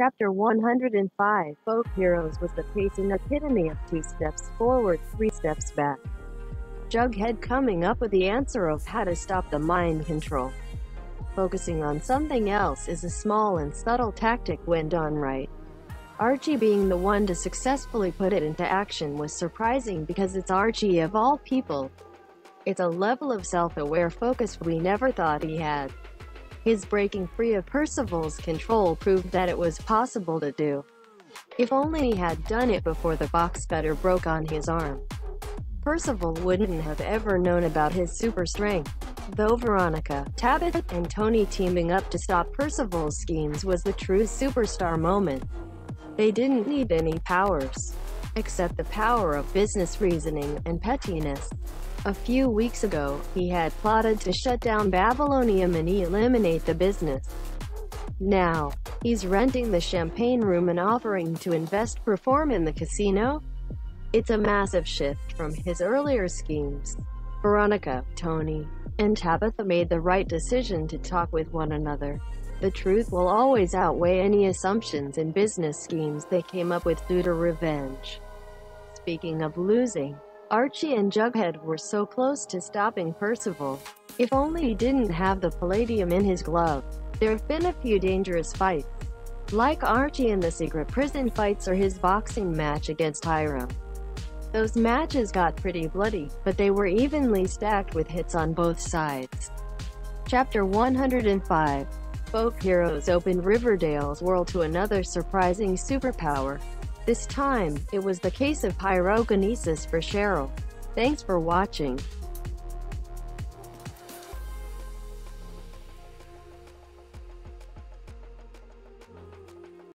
Chapter 105 Folk Heroes was the pacing epitome of two steps forward, three steps back. Jughead coming up with the answer of how to stop the mind control. Focusing on something else is a small and subtle tactic when done right. Archie being the one to successfully put it into action was surprising because it's Archie of all people. It's a level of self-aware focus we never thought he had. His breaking free of Percival's control proved that it was possible to do. If only he had done it before the box cutter broke on his arm. Percival wouldn't have ever known about his super strength. Though Veronica, Tabitha, and Toni teaming up to stop Percival's schemes was the true superstar moment. They didn't need any powers, except the power of business reasoning and pettiness. A few weeks ago, he had plotted to shut down Babylonium and eliminate the business. Now, he's renting the champagne room and offering to invest perform in the casino? It's a massive shift from his earlier schemes. Veronica, Toni, and Tabitha made the right decision to talk with one another. The truth will always outweigh any assumptions in business schemes they came up with due to revenge. Speaking of losing, Archie and Jughead were so close to stopping Percival. If only he didn't have the palladium in his glove. There have been a few dangerous fights. Like Archie in the secret prison fights or his boxing match against Hiram. Those matches got pretty bloody, but they were evenly stacked with hits on both sides. Chapter 105 Folk Heroes opened Riverdale's world to another surprising superpower. This time, it was the case of pyrokinesis for Cheryl. Thanks for watching.